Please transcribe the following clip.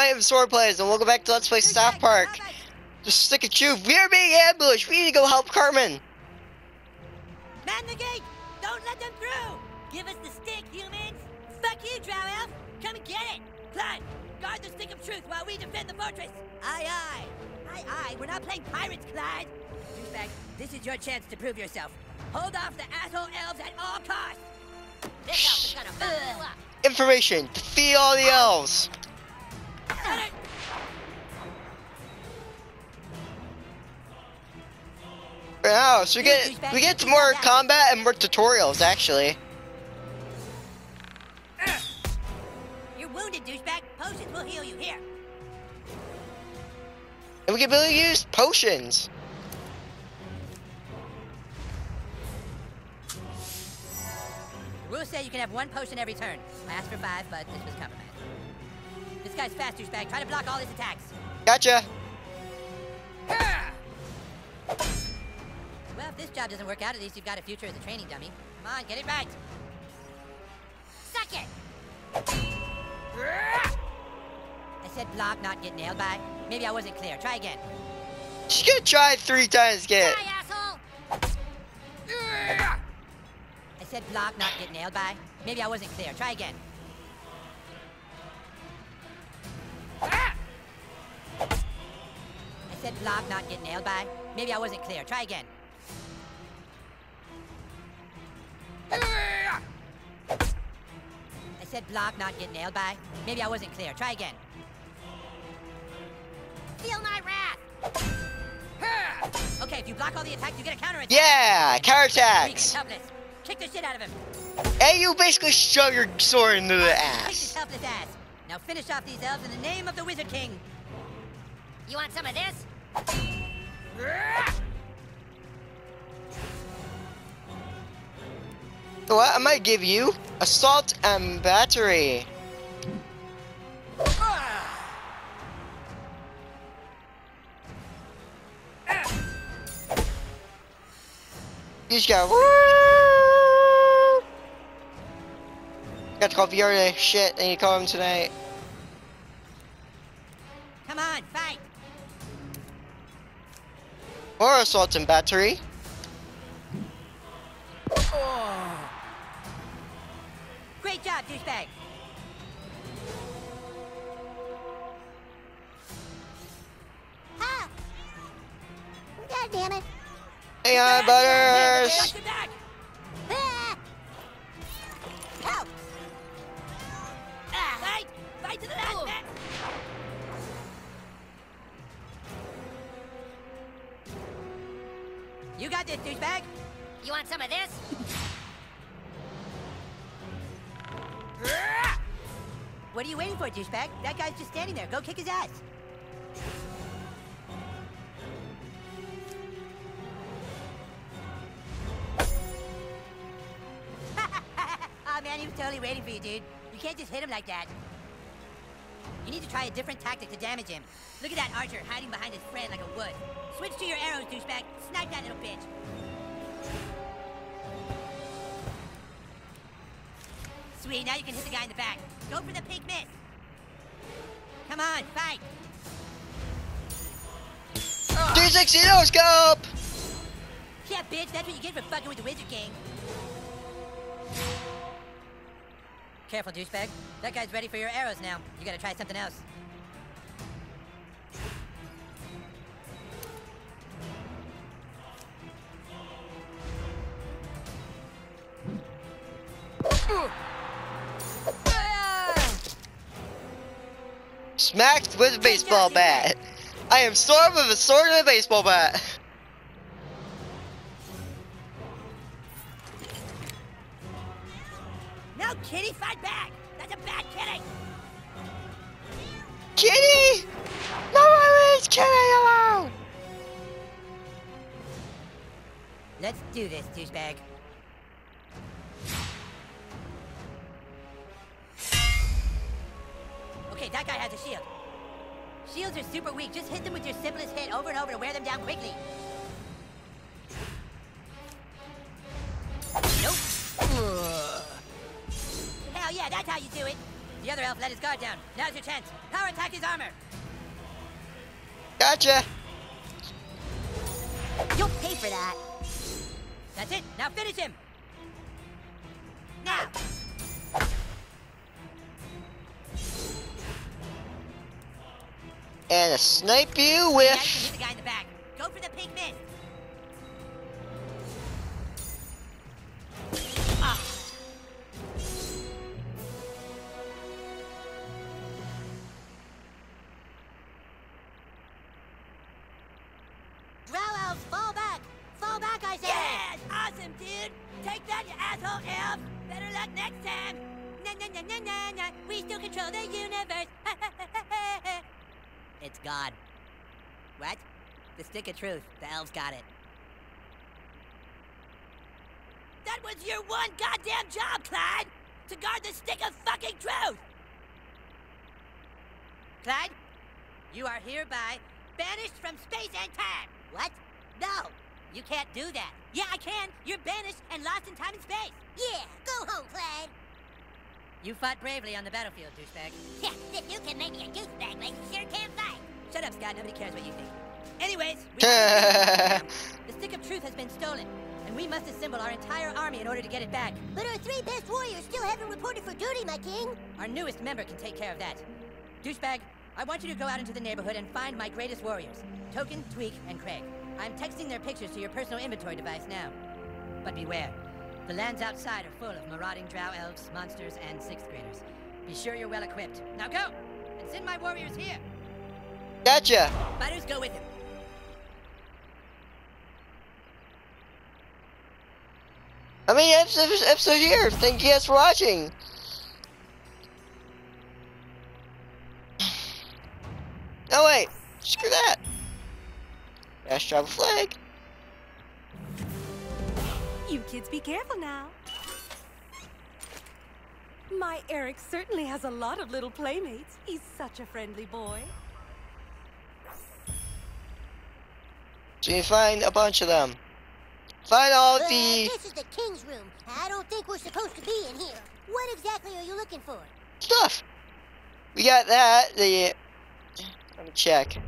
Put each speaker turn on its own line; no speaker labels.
I am Sora Plays, and welcome back to Let's Play South Park. Just stick a truth. We are being ambushed. We need to go help Cartman.
Man the gate! Don't let them through! Give us the stick, humans! Fuck you, Drow Elf! Come and get it! Clyde, guard the stick of truth while we defend the fortress! Aye, aye! Aye, aye, we're not playing pirates, Clyde! Douchebag, this is your chance to prove yourself. Hold off the asshole elves at all costs! This elf is gonna fuck you up!
Information. Defeat all the elves. Oh, so we get we get more combat and more tutorials actually.
You're wounded, douchebag. Potions will heal you here.
And we can to use potions.
Rules say you can have one potion every turn. I asked for five, but this was compromised. This guy's fast, douchebag. Try to block all his attacks.
Gotcha.
Well, if this job doesn't work out, at least you've got a future as a training dummy. Come on, get it right. Suck it! I said block, not get nailed by. Maybe I wasn't clear. Try again.
She's gonna try three times. Get.
Die, asshole! I said block, not get nailed by. Maybe I wasn't clear. Try again. Said block, not get nailed by. Maybe I wasn't clear. Try again. I said block, not get nailed by. Maybe I wasn't clear. Try again. Feel my wrath! Okay, if you block all the attacks, you get a counter attack.
Yeah, counter attacks.
helpless. Kick the shit out of him.
And you basically shove your sword into the
Kick his
ass.
helpless ass. Now finish off these elves in the name of the Wizard King. You want some of this?
What? I might give you assault and battery. You just got woo. Got to call Fiona shit, and you call him tonight. Assault and battery.
Great job, douchebag. Ah! God damn it.
Hey, on, Butters.
You got this, douchebag! You want some of this? what are you waiting for, douchebag? That guy's just standing there. Go kick his ass. oh man, he was totally waiting for you, dude. You can't just hit him like that. You need to try a different tactic to damage him. Look at that archer hiding behind his friend like a wood. Switch to your arrows, douchebag. Snipe that little bitch. Sweet, now you can hit the guy in the back. Go for the pink miss. Come on, fight.
360 no scope.
Yeah, bitch, that's what you get for fucking with the Wizard King. Careful, douchebag. That guy's ready for your arrows now. You gotta try something else.
Smacked with a baseball bat. I am Storm with a sword and a baseball bat.
kitty, fight back! That's a bad kitty!
Kitty! No one leaves Kitty alone!
Let's do this, douchebag. Okay, that guy has a shield. Shields are super weak. Just hit them with your simplest hit over and over to wear them down quickly. Nope. Hell yeah, that's how you do it. The other elf let his guard down. Now's your chance. Power attack his armor.
Gotcha.
You'll pay for that. That's it. Now finish him. Now.
And a snipe you
Now you
with.
hit the guy in the back. Go for the pink mist. Take that, you asshole! Better luck next time! Na na na na na na! We still control the universe! it's God. What? The stick of truth. The elves got it. That was your one goddamn job, Clyde! To guard the stick of fucking truth! Clyde, you are hereby banished from space and time! What? No! You can't do that. Yeah, I can! You're banished and lost in time and space! Yeah, go home, Clyde! You fought bravely on the battlefield, douchebag.
Yeah, if you can make me a douchebag, like you sure can fight.
Shut up, Scott. Nobody cares what you think. Anyways, the stick of truth has been stolen, and we must assemble our entire army in order to get it back.
But our three best warriors still haven't reported for duty, my king.
Our newest member can take care of that. Douchebag, I want you to go out into the neighborhood and find my greatest warriors Token, Tweek, and Craig. I'm texting their pictures to your personal inventory device now. But beware. The lands outside are full of marauding drow elves, monsters, and sixth graders. Be sure you're well equipped. Now go! And send my warriors here!
Gotcha.
Fighters, go with him.
I mean, episode, episode here. Thank you guys for watching. Oh wait, screw that. Dash drop a flag.
You kids be careful now. My Eric certainly has a lot of little playmates. He's such a friendly boy.
So you find a bunch of them. Find all
Uh,
the
this is the king's room. I don't think we're supposed to be in here. What exactly are you looking for?
stuff. We got that. The let me check.